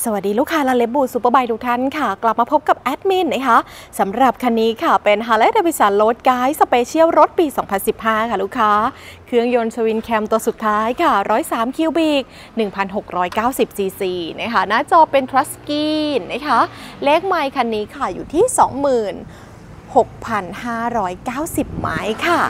สวัสดีลูกค้าละเล็บบู Superbike ทุกท่านค่ะ กลับมาพบกับแอดมินนะคะสำหรับคันนี้ค่ะเป็น Harley Davidson Road Glide Special รถปี 2015 ค่ะลูกค้า เครื่องยนต์ Twin Cam ตัวสุดท้ายค่ะ 103 cubic 1,690 ซีซีนะคะ หน้าจอเป็น touchscreen นะคะ เลขไมล์คันนี้ค่ะอยู่ที่ 26,590 ไมล์ค่ะ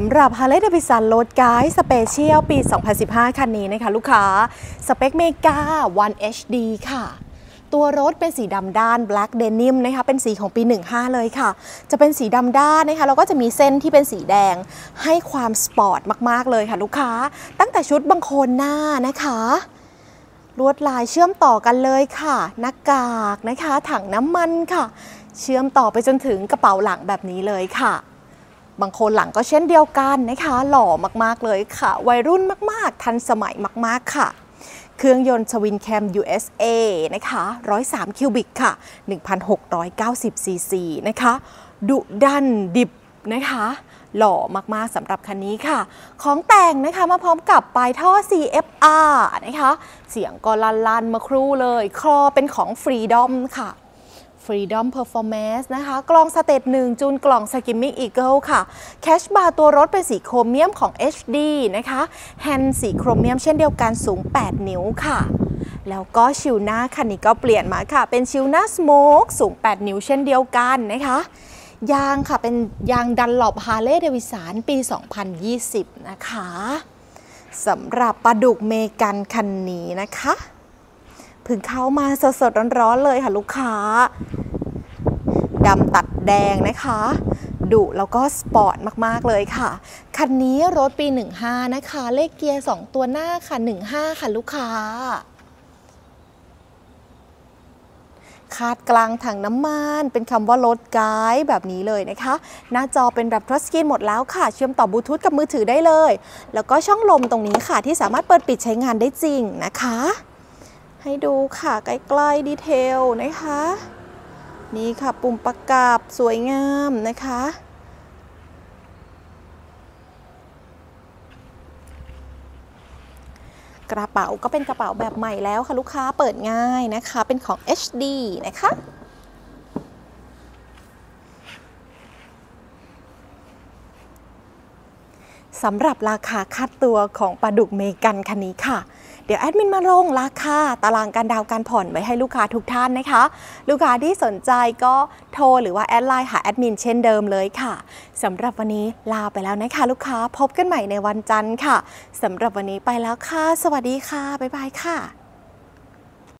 สำหรับ Harley Davidson Road Guide Special ปี 2015 คันนี้นะคะลูกค้า สเปคเมกา One HD ค่ะ ตัวรถเป็นสีดำด้าน Black Denim นะคะ เป็นสีของปี 15 เลยค่ะ จะเป็นสีดำด้านนะคะแล้วก็จะมีเส้นที่เป็นสีแดง ให้ความสปอร์ตมาก ๆ เลยค่ะลูกค้า ตั้งแต่ชุดบังโคลนหน้านะคะลวดลายเชื่อมต่อกันเลยค่ะหน้ากากนะคะ ถังน้ำมันค่ะ เชื่อมต่อไปจนถึงกระเป๋าหลังแบบนี้เลยค่ะ บางคนหลังก็เช่นเดียวกันนะคะ หล่อมากๆเลยค่ะ วัยรุ่นมากๆ ทันสมัยมาก ๆ ค่ะ เครื่องยนต์ชวินแคม USA นะคะ 103 คิวบิกค่ะ 1,690 ซีซีนะคะ ดุดันดิบนะคะ หล่อมากๆสำหรับคันนี้ค่ะ ของแต่งนะคะมาพร้อมกับปลายท่อ CFR นะคะ เสียงก็ลั่นๆมาครู่เลย คอเป็นของ Freedom ค่ะ Freedom Performance นะคะ กรอง stage หนึ่งจูนกล่อง Screamin' Eagle ค่ะ crash bar ตัวรถเป็นสีโครเมียมของ HD นะคะแฮนด์สีโครเมียมเช่นเดียวกันสูง 8 นิ้วค่ะ แล้วก็ชิลด์หน้าคันนี้ก็เปลี่ยนมาค่ะ เป็นชิลด์หน้า smoke สูง 8 นิ้วเช่นเดียวกันนะคะยางค่ะ เป็นยาง Dunlop Harley Davidson ปี 2020 นะคะสำหรับปลาดุกเมกันคันนี้นะคะ เพิ่งเข้ามาสดๆร้อนๆเลยค่ะลูกค้าดำตัดแดงนะคะดุแล้วก็สปอร์ตมาก ๆ เลยค่ะ คันนี้รถปี 15 นะคะ เลขเกียร์ 2 ตัวหน้าค่ะ 15 ค่ะลูกค้า คาดกลางถังน้ำมัน เป็นคำว่า Road Glide แบบนี้เลยนะคะ หน้าจอเป็นแบบ touchscreen หมดแล้วค่ะ เชื่อมต่อบลูทูธกับมือถือได้เลย แล้วก็ช่องลมตรงนี้ค่ะที่สามารถเปิดปิดใช้งานได้จริงนะคะ ให้ดูค่ะใกล้ๆ detail นะคะ นี่ค่ะปุ่มประกับสวยงามนะคะ กระเป๋าก็เป็นกระเป๋าแบบใหม่แล้วค่ะลูกค้าเปิดง่ายนะคะ เป็นของ HD นะคะสำหรับราคาคัดตัวของปลาดุกเมกันคันนี้ค่ะ เดี๋ยวแอดมินมาลงราคาตารางการดาวการผ่อนไว้ให้ลูกค้าทุกท่านนะคะ ลูกค้าที่สนใจก็โทรหรือว่าแอดไลน์หาแอดมินเช่นเดิมเลยค่ะสำหรับวันนี้ลาไปแล้วนะคะ ลูกค้าพบกันใหม่ในวันจันทร์ค่ะสำหรับวันนี้ไปแล้วค่ะ สวัสดีค่ะ บ๊ายบายค่ะ